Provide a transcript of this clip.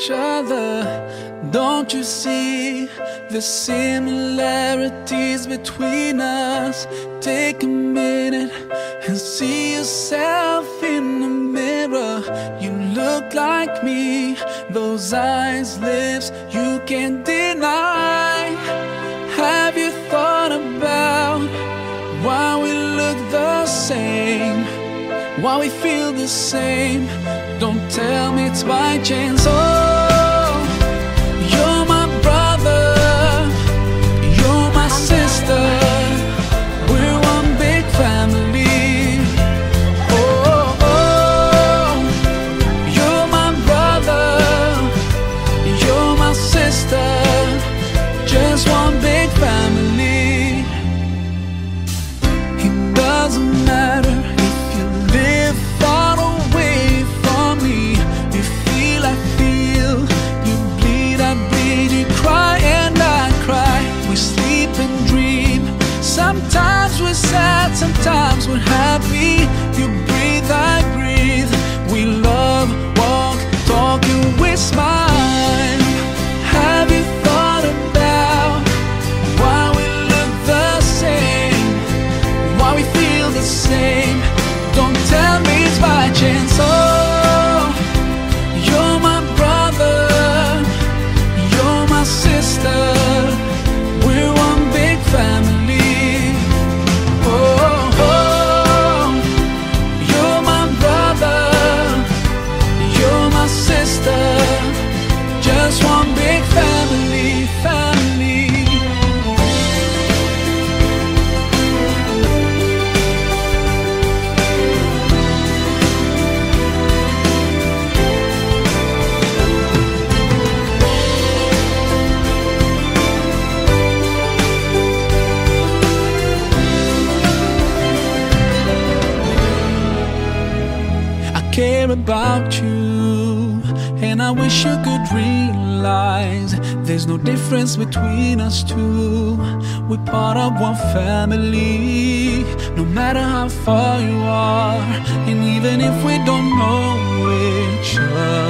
each other. Don't you see the similarities between us? Take a minute and see yourself in the mirror. You look like me, those eyes, lips, you can't deny. Have you thought about why we look the same? Why we feel the same? Don't tell me it's by chance. Oh, happy. You breathe, I breathe. We love, walk, talk, and we smile. Have you thought about why we look the same? why we feel the same. Care about you, and I wish you could realize there's no difference between us two. We're part of one family, no matter how far you are, and even if we don't know each other,